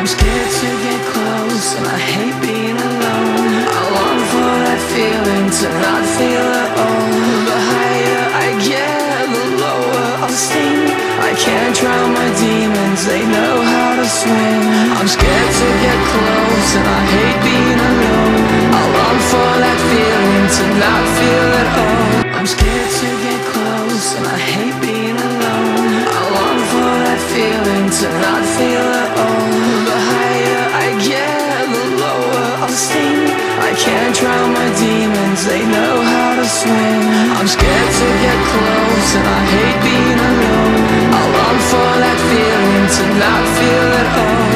I'm scared to get close and I hate being alone. I long for that feeling to not feel at all. The higher I get, the lower I'll sink I can't drown my demons, they know how to swim. I'm scared to get close and I hate being alone. I long for that feeling to not feel at all. I'm scared to get close and I hate being alone. I long for that feeling to not feel at all lower I'll I can't drown my demons, they know how to swim. I'm scared to get close and I hate being alone. I long for that feeling to not feel at all